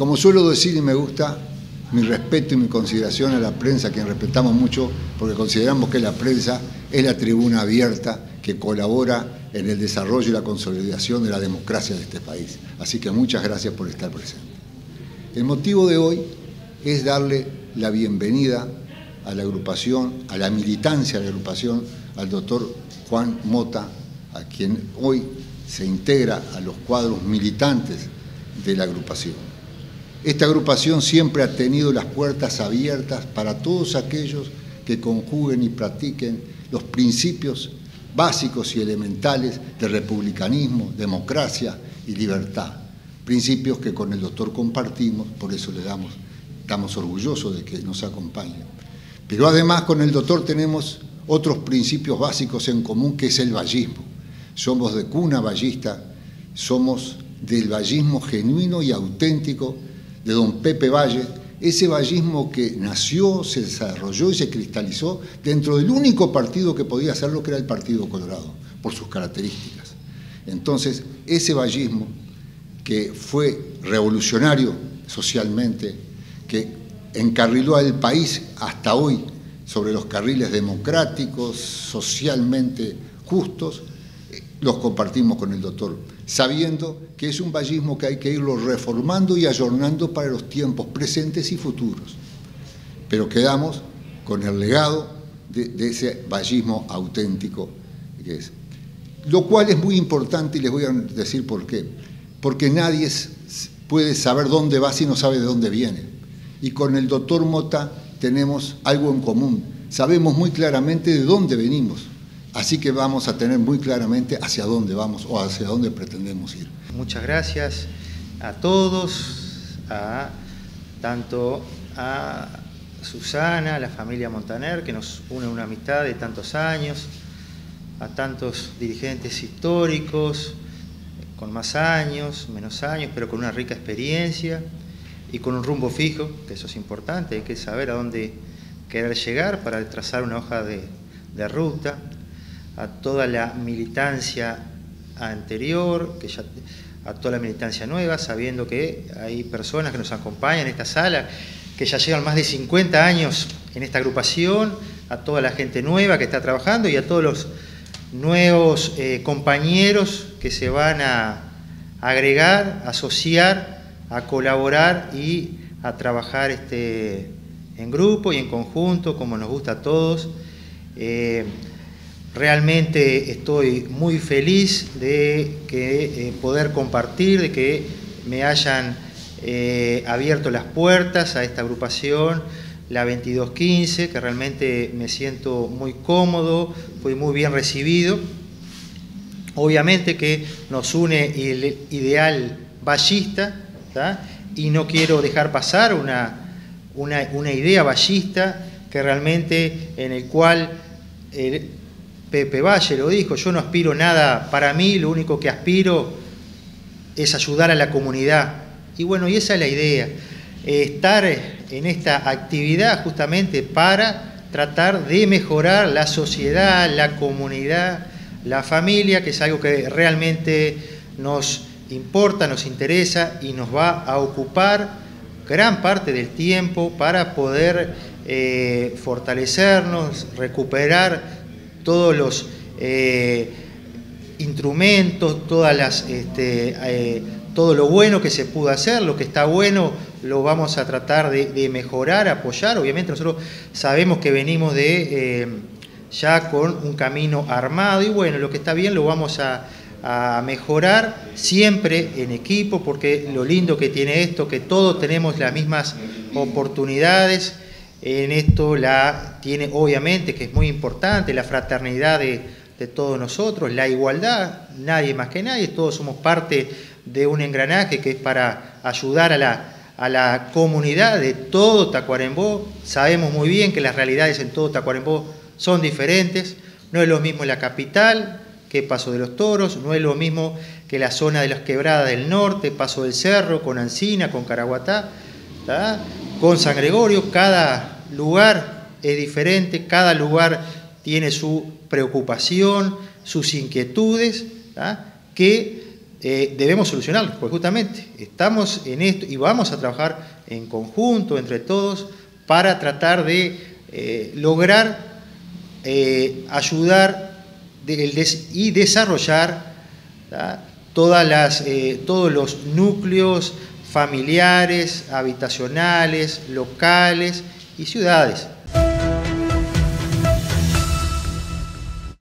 como suelo decir y me gusta, mi respeto y mi consideración a la prensa, quien respetamos mucho, porque consideramos que la prensa es la tribuna abierta que colabora en el desarrollo y la consolidación de la democracia de este país. Así que muchas gracias por estar presente. El motivo de hoy es darle la bienvenida a la agrupación, a la militancia de la agrupación, al doctor Juan Mota, a quien hoy se integra a los cuadros militantes de la agrupación. Esta agrupación siempre ha tenido las puertas abiertas para todos aquellos que conjuguen y practiquen los principios básicos y elementales de republicanismo, democracia y libertad. Principios que con el doctor compartimos, por eso le damos, estamos orgullosos de que nos acompañe. Pero además con el doctor tenemos otros principios básicos en común, que es el vallismo. Somos de cuna vallista, somos del vallismo genuino y auténtico de don Pepe Valle, ese vallismo que nació, se desarrolló y se cristalizó dentro del único partido que podía hacerlo, que era el Partido Colorado, por sus características. Entonces, ese vallismo que fue revolucionario socialmente, que encarriló al país hasta hoy sobre los carriles democráticos, socialmente justos, los compartimos con el doctor, sabiendo que es un vallismo que hay que irlo reformando y ayornando para los tiempos presentes y futuros. Pero quedamos con el legado de, ese vallismo auténtico que es. Lo cual es muy importante y les voy a decir por qué. Porque nadie puede saber dónde va si no sabe de dónde viene. Y con el doctor Mota tenemos algo en común. Sabemos muy claramente de dónde venimos Así que vamos a tener muy claramente hacia dónde vamos o hacia dónde pretendemos ir. Muchas gracias a todos, a, tanto a Susana, a la familia Montaner, que nos une una amistad de tantos años, a tantos dirigentes históricos, con más años, menos años, pero con una rica experiencia y con un rumbo fijo, que eso es importante, hay que saber a dónde querer llegar para trazar una hoja de, de ruta a toda la militancia anterior, que ya, a toda la militancia nueva, sabiendo que hay personas que nos acompañan en esta sala, que ya llevan más de 50 años en esta agrupación, a toda la gente nueva que está trabajando y a todos los nuevos eh, compañeros que se van a agregar, asociar, a colaborar y a trabajar este, en grupo y en conjunto, como nos gusta a todos. Eh, Realmente estoy muy feliz de eh, poder compartir, de que me hayan eh, abierto las puertas a esta agrupación, la 2215, que realmente me siento muy cómodo, fui muy bien recibido. Obviamente que nos une el ideal ballista, y no quiero dejar pasar una, una, idea ballista que realmente en el cual eh, Pepe Valle lo dijo, yo no aspiro nada para mí, lo único que aspiro es ayudar a la comunidad. Y bueno, y esa es la idea, estar en esta actividad justamente para tratar de mejorar la sociedad, la comunidad, la familia, que es algo que realmente nos importa, nos interesa y nos va a ocupar gran parte del tiempo para poder eh, fortalecernos, recuperar todos los eh, instrumentos, todas las, este, eh, todo lo bueno que se pudo hacer, lo que está bueno lo vamos a tratar de, mejorar, apoyar. Obviamente nosotros sabemos que venimos de eh, ya con un camino armado y bueno, lo que está bien lo vamos a, a mejorar siempre en equipo, porque lo lindo que tiene esto, que todos tenemos las mismas oportunidades en esto la tiene obviamente, que es muy importante, la fraternidad de, todos nosotros, la igualdad, nadie más que nadie, todos somos parte de un engranaje que es para ayudar a la, a la comunidad de todo Tacuarembó. Sabemos muy bien que las realidades en todo Tacuarembó son diferentes, no es lo mismo la capital que Paso de los Toros, no es lo mismo que la zona de las quebradas del norte, Paso del Cerro, con Ancina, con Caraguatá con San Gregorio. Cada lugar es diferente, cada lugar tiene su preocupación, sus inquietudes, que eh, debemos solucionarlos, pues justamente estamos en esto y vamos a trabajar en conjunto entre todos para tratar de eh, lograr eh, ayudar y desarrollar todas las, todos los núcleos familiares, habitacionales, locales y ciudades